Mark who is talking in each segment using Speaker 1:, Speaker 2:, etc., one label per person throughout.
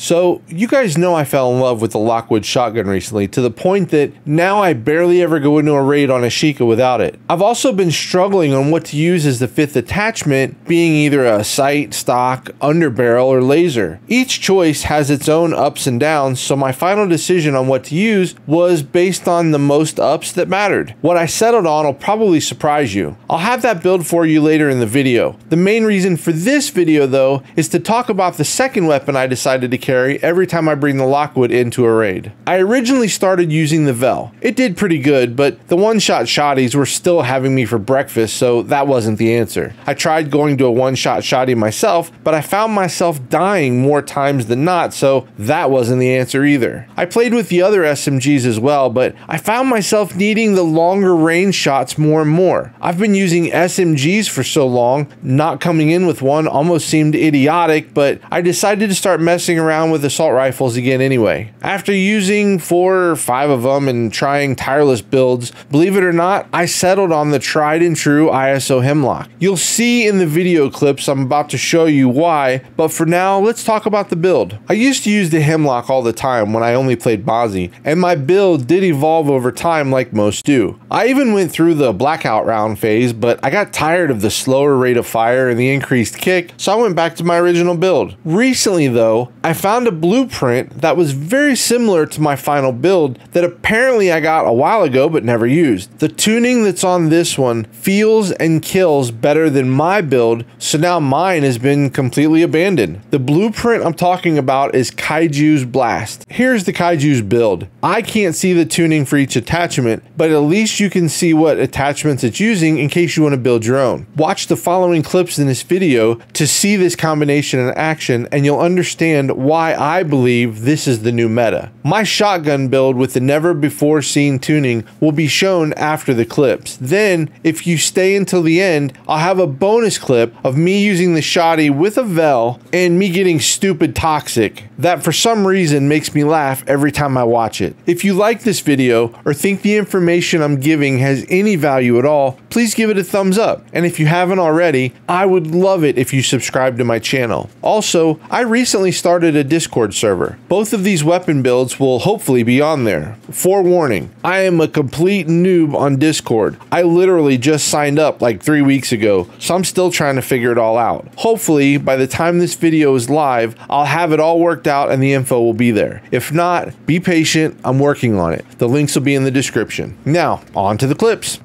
Speaker 1: So, you guys know I fell in love with the Lockwood shotgun recently to the point that now I barely ever go into a raid on Ashika without it. I've also been struggling on what to use as the fifth attachment, being either a sight, stock, underbarrel, or laser. Each choice has its own ups and downs, so my final decision on what to use was based on the most ups that mattered. What I settled on will probably surprise you. I'll have that build for you later in the video. The main reason for this video though is to talk about the second weapon I decided to carry every time I bring the Lockwood into a raid. I originally started using the Vel. It did pretty good, but the one-shot shotties were still having me for breakfast, so that wasn't the answer. I tried going to a one-shot shotty myself, but I found myself dying more times than not, so that wasn't the answer either. I played with the other SMGs as well, but I found myself needing the longer range shots more and more. I've been using SMGs for so long, not coming in with one almost seemed idiotic, but I decided to start messing around with assault rifles again anyway. After using four or five of them and trying tireless builds, believe it or not, I settled on the tried and true ISO Hemlock. You'll see in the video clips I'm about to show you why, but for now, let's talk about the build. I used to use the Hemlock all the time when I only played Bozzy, and my build did evolve over time like most do. I even went through the blackout round phase, but I got tired of the slower rate of fire and the increased kick, so I went back to my original build. Recently though, I found a blueprint that was very similar to my final build that apparently I got a while ago but never used. The tuning that's on this one feels and kills better than my build, so now mine has been completely abandoned. The blueprint I'm talking about is Kaiju's Blast. Here's the Kaiju's build. I can't see the tuning for each attachment, but at least you can see what attachments it's using in case you want to build your own. Watch the following clips in this video to see this combination in action and you'll understand why I believe this is the new meta. My shotgun build with the never before seen tuning will be shown after the clips. Then, if you stay until the end, I'll have a bonus clip of me using the shotty with a Vel and me getting stupid toxic that for some reason makes me laugh every time I watch it. If you like this video or think the information I'm giving has any value at all, please give it a thumbs up. And if you haven't already, I would love it if you subscribe to my channel. Also, I recently started a Discord server. Both of these weapon builds will hopefully be on there. Forewarning, I am a complete noob on Discord. I literally just signed up like three weeks ago, so I'm still trying to figure it all out. Hopefully, by the time this video is live, I'll have it all worked out and the info will be there. If not, be patient, I'm working on it. The links will be in the description. Now, on to the clips.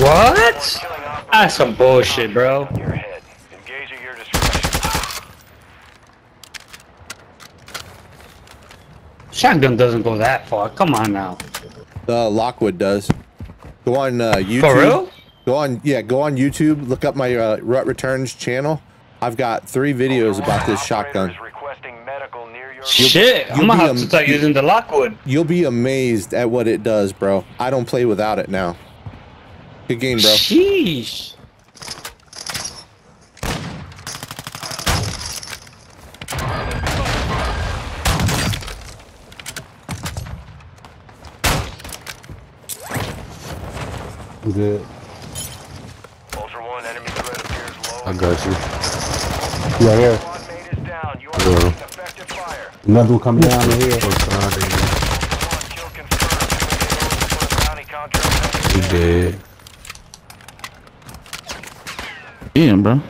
Speaker 2: What? That's some bullshit, bro.
Speaker 3: Your head. Engage at your discretion.
Speaker 2: Shotgun doesn't go that far. Come on now.
Speaker 1: The Lockwood does. Go on uh, YouTube.
Speaker 2: For real?
Speaker 1: Go on, yeah, go on YouTube. Look up my uh, Rut Returns channel. I've got three videos about this shotgun.
Speaker 3: Operator is requesting medical near your
Speaker 2: Shit,
Speaker 1: you'll
Speaker 2: I'm gonna have to
Speaker 1: am-
Speaker 2: start using the Lockwood.
Speaker 1: You'll be amazed at what it does, bro. I don't play without it now. Good game, bro.
Speaker 2: Sheesh.
Speaker 4: I'm.
Speaker 3: Ultra One enemy threat appears low.
Speaker 4: I got you. Yeah, here.
Speaker 3: Squad mate is down. You are
Speaker 4: Yeah.
Speaker 3: taking effective fire.
Speaker 4: Another one coming down here.
Speaker 3: Oh, Ultra One kill confirmed. You will be eligible for a bounty contract.
Speaker 4: He dead.
Speaker 5: Damn, bro.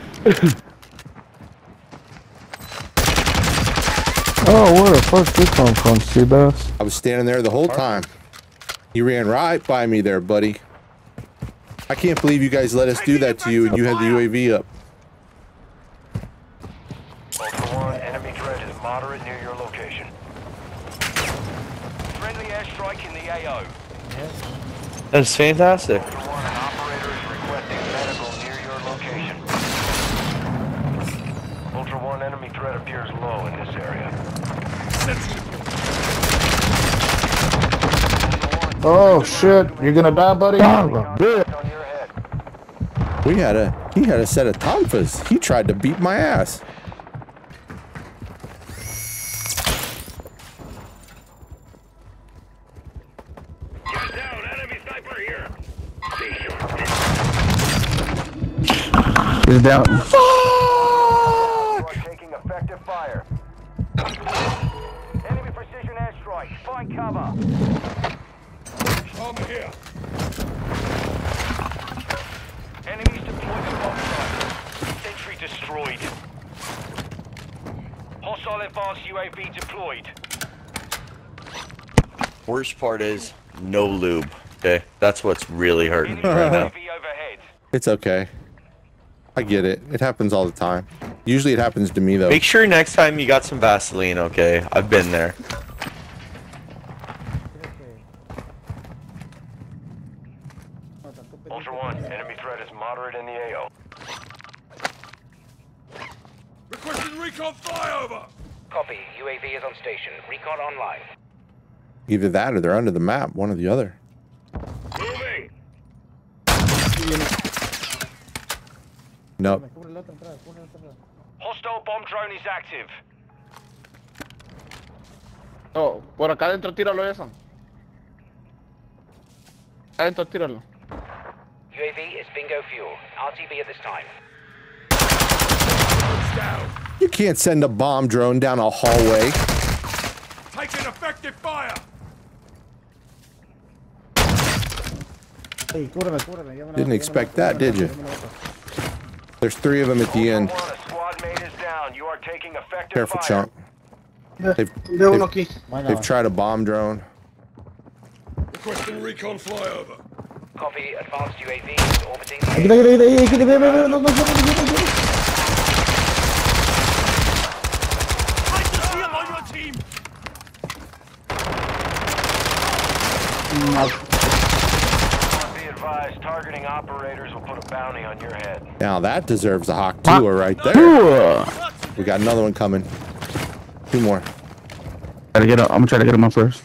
Speaker 6: Oh, where the fuck this come from, Seabass?
Speaker 1: I was standing there the whole time. You ran right by me there, buddy. I can't believe you guys let us do that to you and you had the UAV up.
Speaker 3: Ultra One enemy threat is moderate near your location. Friendly airstrike in the AO.
Speaker 7: That's fantastic.
Speaker 3: Ultra One, an operator is requesting medical near your location. Ultra One enemy threat appears low in this area.
Speaker 6: Oh shit, you're gonna die, buddy?
Speaker 3: On.
Speaker 1: We had a he had a set of tonfas. He tried to beat my ass.
Speaker 5: He's down.
Speaker 3: You are taking effective fire. Enemy precision airstrike. Find cover. I'm here. Enemies deployed to bomb site. Sentry destroyed. Hostile advanced UAV deployed.
Speaker 7: Worst part is no lube. Okay, that's what's really hurting me right now.
Speaker 1: It's okay. I get it. It happens all the time. Usually it happens to me though.
Speaker 7: Make sure next time you got some Vaseline. Okay, I've been there.
Speaker 3: Ultra One, enemy threat is moderate in the AO. Requesting recon flyover.
Speaker 8: Copy. UAV is on station. Recon online.
Speaker 1: Either that or they're under the map, one or the other.
Speaker 3: Moving.
Speaker 1: Nope.
Speaker 3: Hostile bomb drone is active.
Speaker 6: Oh, por acá adentro tíralo eso. Adentro tíralo.
Speaker 8: UAV is bingo fuel. RTB at this time.
Speaker 1: You can't send a bomb drone down a hallway.
Speaker 3: Taking effective fire.
Speaker 1: Didn't expect that, did you? There's three of them at the end.
Speaker 3: Ultra One, a squad mate is down. You are taking effective
Speaker 1: Careful,
Speaker 3: fire.
Speaker 1: chunk. They've, they've, they've tried a bomb drone.
Speaker 3: Requesting recon flyover.
Speaker 8: Copy. Advanced UAV is orbiting the area.
Speaker 3: Take the shield on your team. Be advised, targeting operators will put a bounty on your head.
Speaker 1: Now that deserves a Hawk Tua right there. We got another one coming. Two more.
Speaker 5: Gotta get. up. I'm gonna try to get him up first.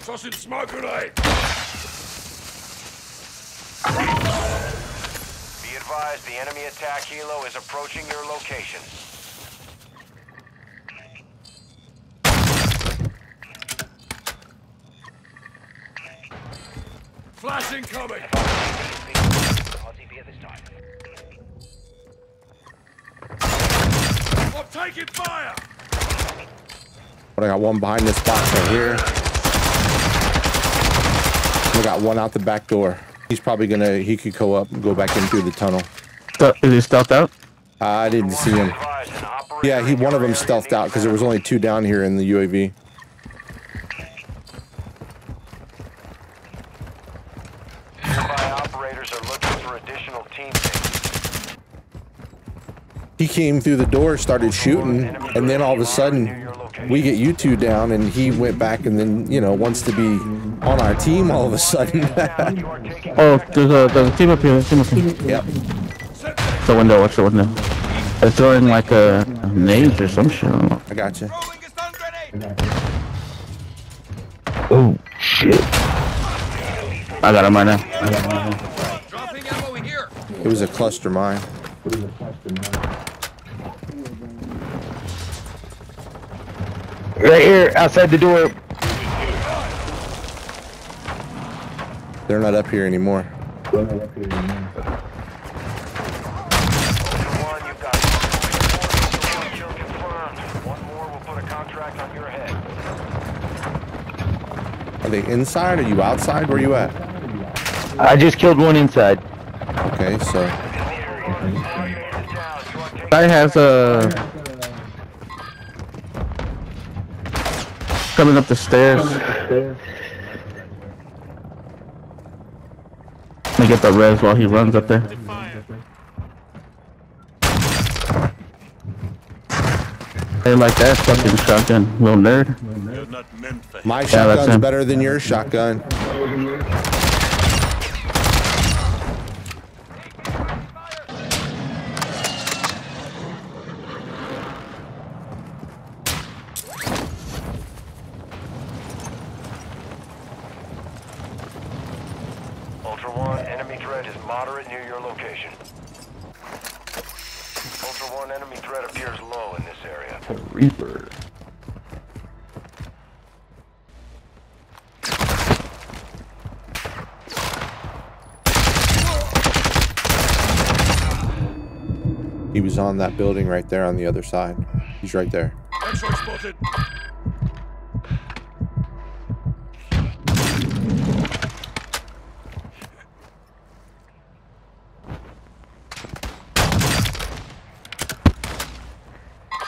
Speaker 3: Tossing smoke grenade. Be advised, the enemy attack helo is approaching your location. Flashing coming.
Speaker 8: RTB at this time.
Speaker 3: I'm taking fire.
Speaker 1: But I got one behind this box right here. We got one out the back door. He's probably gonna. He could go up and go back in through the tunnel.
Speaker 5: Is he stealthed out?
Speaker 1: I didn't see him.
Speaker 3: Advised, an operator
Speaker 1: Yeah, he one of them
Speaker 3: area
Speaker 1: stealthed out because there was only two down here in the UAV.
Speaker 3: Nearby operators are looking for additional teammates.
Speaker 1: He came through the door, started shooting, and then all of a sudden, we get you two down, and he went back, and then you know wants to be on our team all of a sudden.
Speaker 3: You are taking
Speaker 5: Oh, there's a there's a team up here. Team up here.
Speaker 1: yep.
Speaker 5: The window. Watch the window. They're throwing like a, a nades or some shit. I don't know.
Speaker 1: I got you.
Speaker 5: Oh shit! I got him right now.
Speaker 1: It was a cluster mine.
Speaker 9: Right here, outside the door.
Speaker 1: They're not up here anymore.
Speaker 3: One, you've got one kill confirmed. One more will put a contract on your head.
Speaker 1: Are they inside? Are you outside? Where you at?
Speaker 9: I just killed one inside.
Speaker 1: Okay, so
Speaker 5: Guy has a coming up the stairs. Let me get the res while he runs up there. Hey, like that fucking shotgun, little nerd.
Speaker 1: my
Speaker 5: that's
Speaker 1: shotgun's
Speaker 5: him.
Speaker 1: better than your shotgun.
Speaker 3: Ultra One, enemy threat is moderate near your location. Ultra One, enemy threat appears low in this area.
Speaker 5: Reaper.
Speaker 1: He was on that building right there on the other side. He's right there.
Speaker 3: X-ray spotted.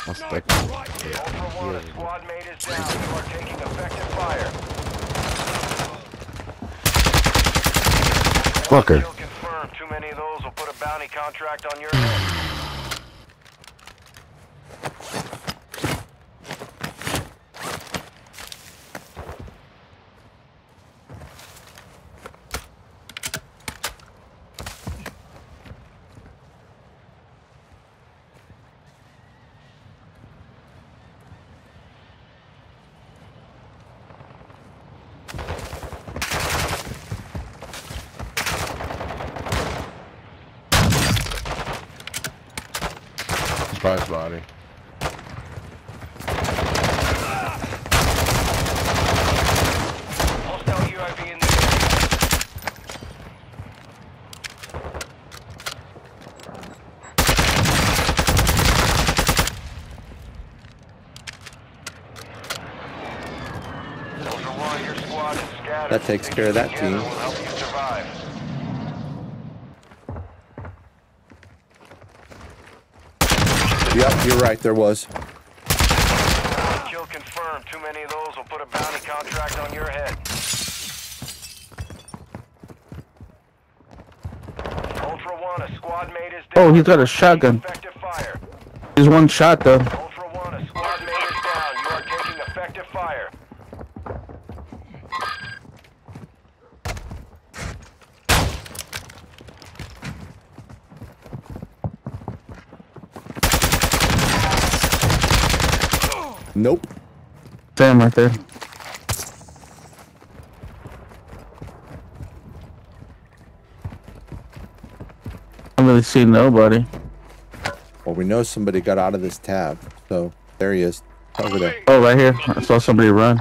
Speaker 5: Suspect.
Speaker 3: Ultra squad mate is down. You are taking effective fire.
Speaker 9: Fucker.
Speaker 3: Kill confirmed. Too many of those will put a bounty contract on your head.
Speaker 10: Surprise body.
Speaker 3: Hostile UAV in the area. Ultra One, your squad is scattered.
Speaker 1: That takes care of that team.
Speaker 3: will help you survive.
Speaker 1: Yep, you're right. There was.
Speaker 3: Kill confirmed. Too many of those will put a bounty contract on your head. Ultra One, a squad mate is down.
Speaker 5: Oh, he's got a shotgun.
Speaker 3: Effective fire.
Speaker 5: There's one shot though.
Speaker 3: Ultra One, a squad mate is down. You are taking effective fire.
Speaker 1: Nope.
Speaker 5: Sam right there. I don't really see nobody.
Speaker 1: Well, we know somebody got out of this tab. So there he is. Over there.
Speaker 5: Oh, right here. I saw somebody run.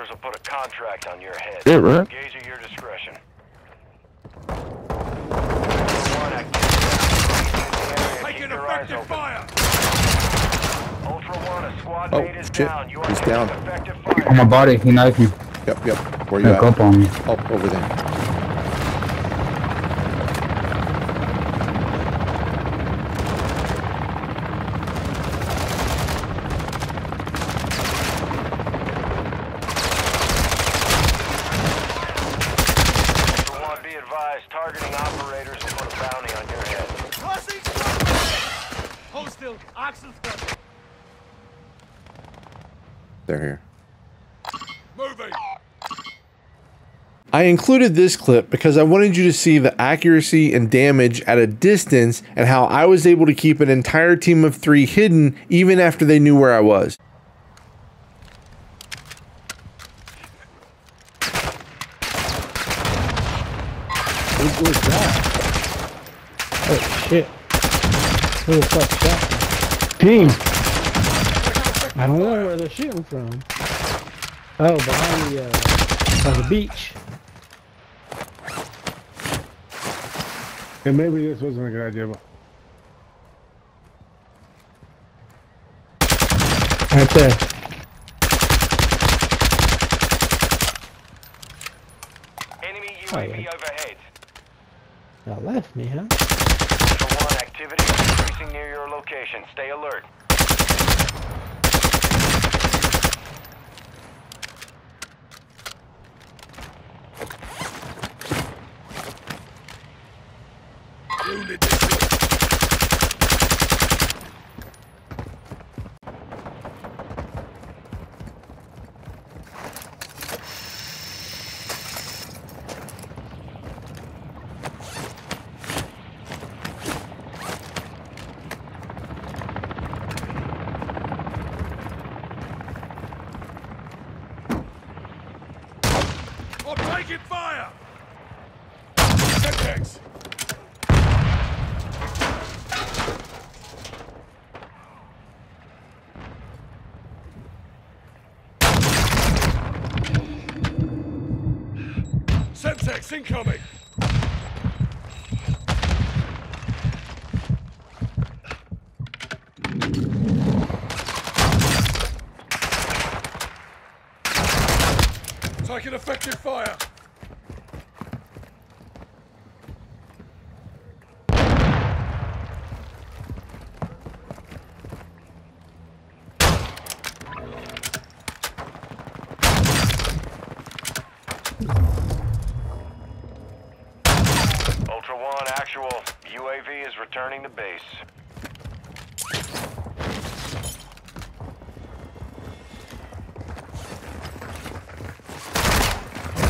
Speaker 3: Operators will put a contract on your head.
Speaker 5: Yeah, right.
Speaker 3: Engage at your discretion. Ultra One, activity. Keep your eyes open. Ultra One, a squad
Speaker 1: Oh,
Speaker 3: mate is
Speaker 1: shit.
Speaker 3: down. You are
Speaker 1: He's down.
Speaker 4: On my body, he knifed me.
Speaker 1: Yep, yep. Where you
Speaker 4: Snuck
Speaker 1: at?
Speaker 4: up on me.
Speaker 1: Oh, over there.
Speaker 3: Ultra One, be advised, targeting operators will put a bounty on your head.
Speaker 1: They're here. I included this clip because I wanted you to see the accuracy and damage at a distance and how I was able to keep an entire team of three hidden even after they knew where I was.
Speaker 4: What was that? Oh shit. Who the fuck shot me? Team! I don't know where they're shooting from. Oh, behind the, uh, by the beach.
Speaker 10: And maybe this wasn't a good idea, but
Speaker 4: Right there.
Speaker 3: Enemy
Speaker 4: Oh,
Speaker 3: UAV
Speaker 4: yeah.
Speaker 3: overhead.
Speaker 4: Y'all left me, huh?
Speaker 3: Activity increasing near your location. Stay alert. Taking fire! Context! Incoming! Ultra One, actual. UAV is returning to base.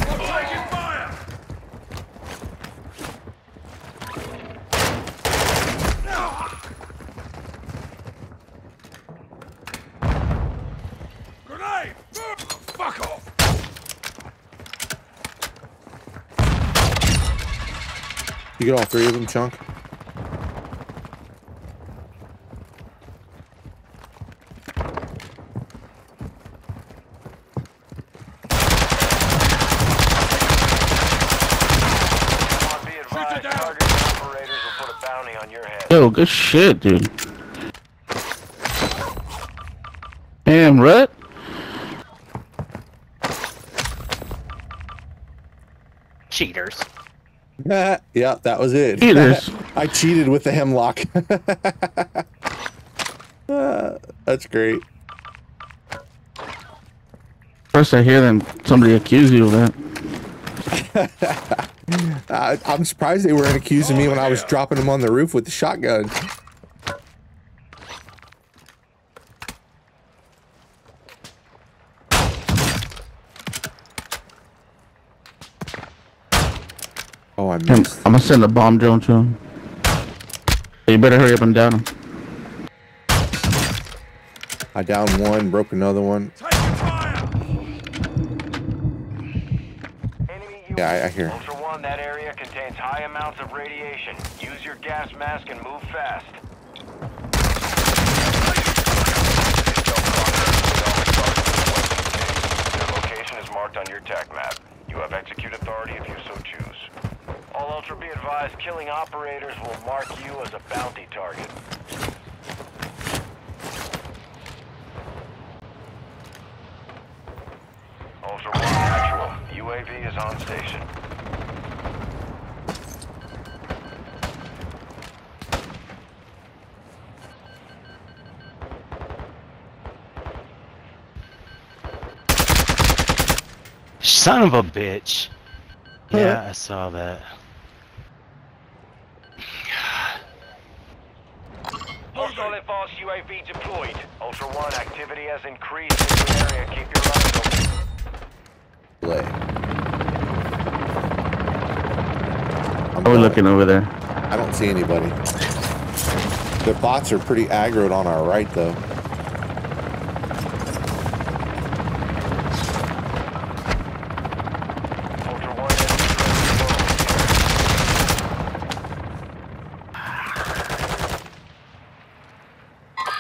Speaker 3: I'm taking fire! Grenade! Fuck off!
Speaker 1: You get all three of them, Chunk?
Speaker 3: Be advised, target operators will put a bounty on your head.
Speaker 5: Yo, good shit, dude. Damn, Rhett.
Speaker 2: Cheaters.
Speaker 1: yeah, that was it.
Speaker 5: Cheaters.
Speaker 1: I cheated with the hemlock. Uh, that's great.
Speaker 5: First I hear them somebody accuse you of that.
Speaker 1: I, I'm surprised they weren't accusing me when I was dropping them on the roof with the shotgun. Oh, I
Speaker 5: I'm. I'm gonna send a bomb drone to him. You better hurry up and down him.
Speaker 1: I downed one, broke another one. Yeah, I, I hear.
Speaker 3: Ultra One, that area contains high amounts of radiation. Use your gas mask and move fast. Your location is marked on your TAC map. You have execute authority if you so choose. All Ultra be advised, killing operators will mark you as a bounty target. Ultra One, actual. UAV is on station.
Speaker 11: Son of a bitch. Yeah, I saw that.
Speaker 3: Hostile advanced UAV deployed. Ultra One, activity has increased in the area. Keep your eyes open.
Speaker 1: Play. I'm
Speaker 5: Oh,
Speaker 1: We're
Speaker 5: looking over there.
Speaker 1: I don't see anybody. The bots are pretty aggroed on our right, though.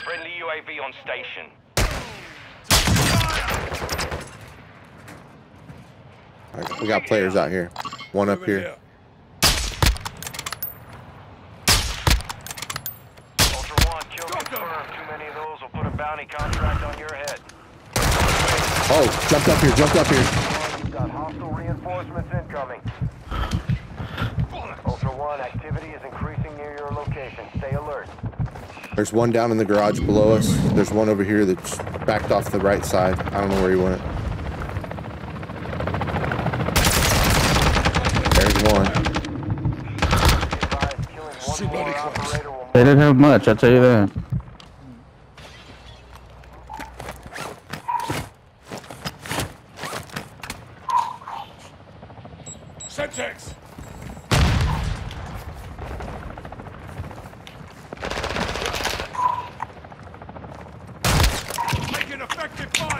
Speaker 3: Friendly UAV on station.
Speaker 1: All right, we got players out here. One up here.
Speaker 3: Ultra One, kill confirmed. Too many of those will put a bounty contract on your head.
Speaker 1: Oh, jumped up here, jumped up here.
Speaker 3: You've got hostile reinforcements incoming. Ultra One, activity is increasing near your location. Stay alert.
Speaker 1: There's one down in the garage below us. There's one over here that's backed off the right side. I don't know where he went. There's one.
Speaker 5: They didn't have much, I'll tell you that.
Speaker 3: Semtex! Taking effective fire!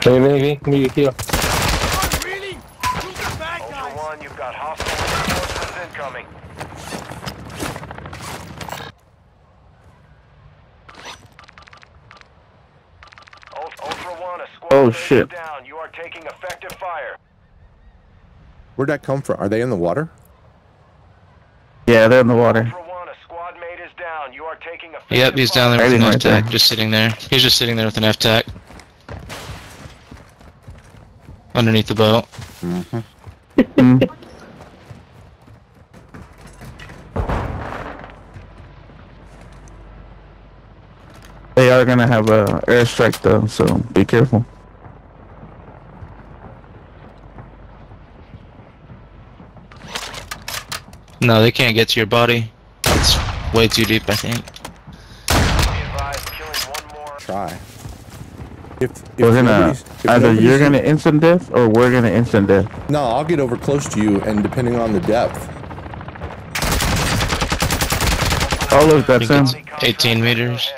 Speaker 9: Hey, baby, me here.
Speaker 3: Ultra One, you've got hostile reinforcements incoming. Ult- oh, Ultra One, a squad
Speaker 5: Oh, shit.
Speaker 3: down. You are taking effective fire.
Speaker 1: Where'd that come from? Are they in the water?
Speaker 5: Yeah, they're in the water.
Speaker 3: Ultra One, a squad mate is down. You are taking a
Speaker 11: Yep, he's down there with an F-Tac,
Speaker 5: there.
Speaker 11: just sitting there. He's just sitting there with an F-Tac. Underneath the boat.
Speaker 5: Mm. They are gonna have a airstrike though, so be careful.
Speaker 11: No, they can't get to your body. It's way too deep, I think.
Speaker 3: Be advised, killing one more.
Speaker 1: Try. If, if
Speaker 5: We're gonna
Speaker 1: if
Speaker 5: either you're gonna instant death or we're gonna instant death.
Speaker 1: No, I'll get over close to you, and depending on the depth.
Speaker 5: Oh look,
Speaker 11: I
Speaker 5: that's
Speaker 11: think
Speaker 5: him.
Speaker 11: it's 18 meters.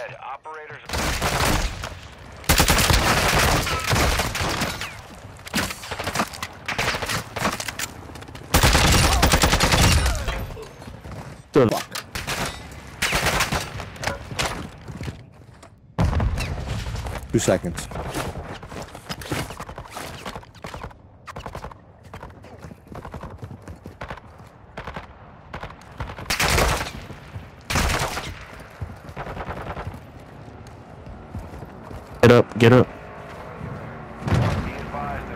Speaker 1: Two seconds.
Speaker 5: Get up, get up.
Speaker 3: be advised,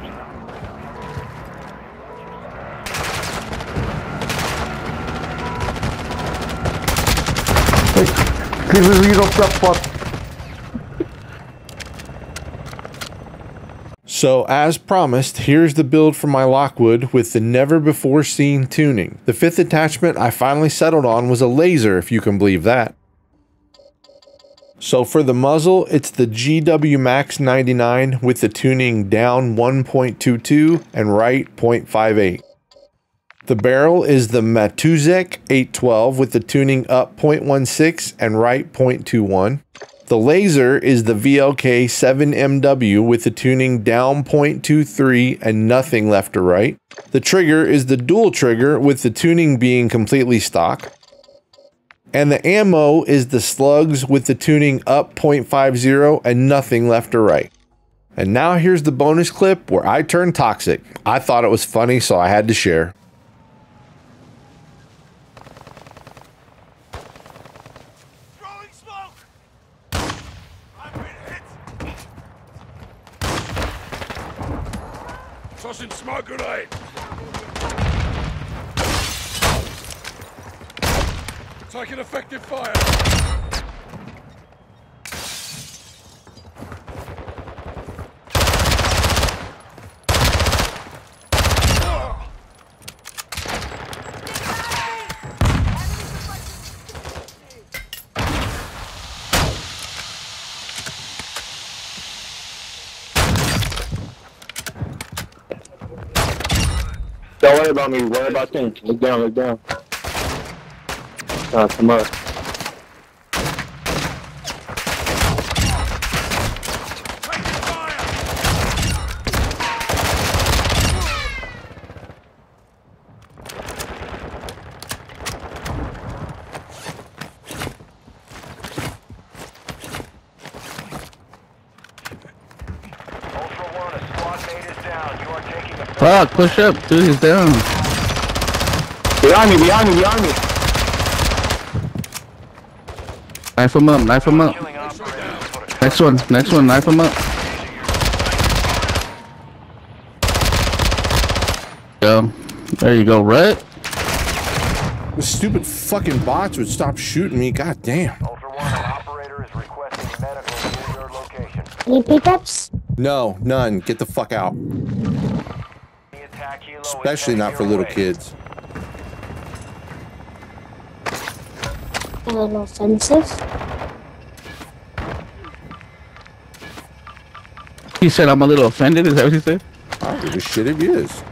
Speaker 3: there's an
Speaker 1: So, as promised, here's the build for my Lockwood with the never before seen tuning. The fifth attachment I finally settled on was a laser, if you can believe that. So for the muzzle, it's the GW Max 99 with the tuning down 1.22 and right 0.58. The barrel is the Matuzek 812 with the tuning up 0.16 and right 0.21. The laser is the VLK 7MW with the tuning down 0.23 and nothing left or right. The trigger is the dual trigger with the tuning being completely stock. And the ammo is the slugs with the tuning up 0.50 and nothing left or right. And now here's the bonus clip where I turned toxic. I thought it was funny, so I had to share.
Speaker 3: Throwing smoke! I've been hit! Tossing smoke grenade! Taking effective fire!
Speaker 9: Don't worry about me. Worry about them. Look down. Look down. Uh, come up.
Speaker 3: Taking fire! Ultra One, a squad mate is down. You are taking a
Speaker 5: Fuck, push up, dude, he's down.
Speaker 9: Behind me. Behind me. Behind me.
Speaker 5: Knife him up, knife him up.
Speaker 3: killing operators. Put a
Speaker 5: Next one, next one, knife him up. Go. There you go, Rhett.
Speaker 1: The stupid fucking bots would stop shooting me. God damn.
Speaker 3: Ultra One, an operator is requesting medical near your location.
Speaker 12: Any pickups?
Speaker 1: No, none. Get the fuck out.
Speaker 3: The attack helo
Speaker 1: Especially
Speaker 3: heading
Speaker 1: not for little
Speaker 3: way.
Speaker 1: kids.
Speaker 12: A offensive.
Speaker 5: He said I'm a little offended, is that what he said?
Speaker 1: I don't give shit if he is.